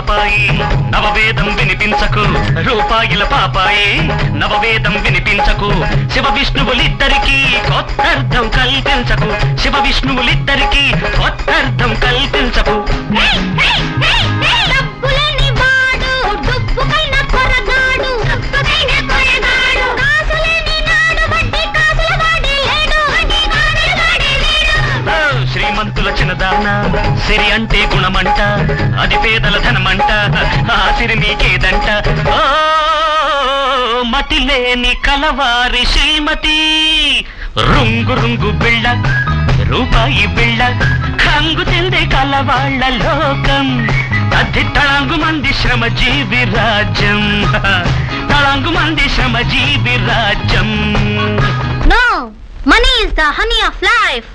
పాపాయి నవవేదం వినిపించకు రూపాయిల పాపాయి నవవేదం వినిపించకు శివ విష్ణువులిద్దరికీ కొత్త అర్థం కల్పించకు శివ విష్ణువులిద్దరికీ కొత్త అర్థం కల్పించకు ఆసిరి అంటే గుణమంట అది పేదల ధనమంట ఆసిరి సిరి నీకేదంట. ఓ మతి లేని కలవారి శ్రీమతి రుంగు రుంగు బిళ్ళ రూపాయి బిళ్ళ కంగు తిందే కలవాళ్ళ లోకం. అది తళంగు మంది శ్రమజీవి రాజ్యం. తళంగు మంది శ్రమజీవి రాజ్యం. No money is the honey of life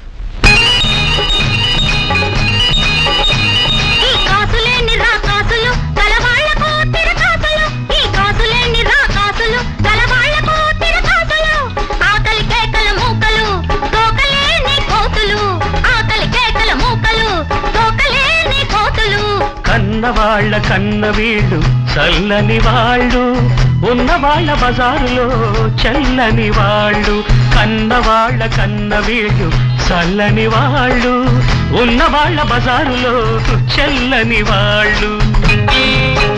వాళ్ళ కన్న వీళ్ళు చల్లని వాళ్ళు. ఉన్న వాళ్ళ బజారులో చల్లని వాళ్ళు. కన్నవాళ్ళ కన్న వీళ్ళు చల్లని వాళ్ళు. ఉన్న వాళ్ళ బజారులో చల్లని వాళ్ళు.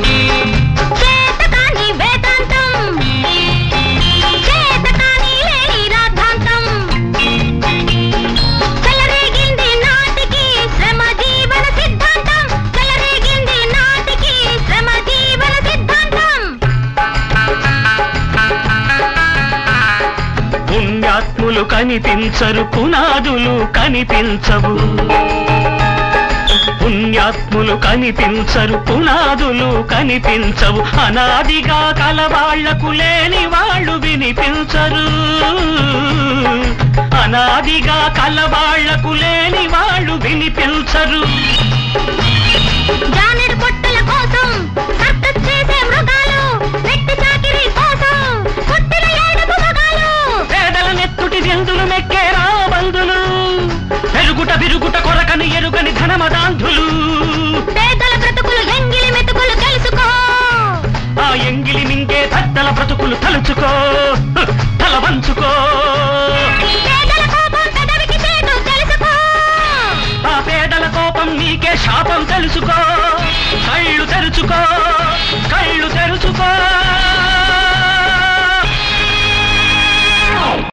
కనిపించరు పునాదులు కనిపించవు. పుణ్యాత్ములు కనిపించరు పునాదులు కనిపించవు. అనాదిగా కలవాళ్ళకు లేని వాళ్ళు వినిపించరు. అనాదిగా కలవాళ్ళకు లేని వాళ్ళు వినిపించరు. విరుగుట కొరకని ఎరుగని ధనమదాంధులు. పేదల బ్రతుకులు ఎంగిలి మెతుకులు తెలుసుకో ఆ ఎంగిలి మింగే దద్దల బ్రతుకులు తలుచుకో. తల వంచుకో. కోపం తెలుసుకో. నీకే శాపం తెలుసుకో. కళ్ళు తెరుచుకో.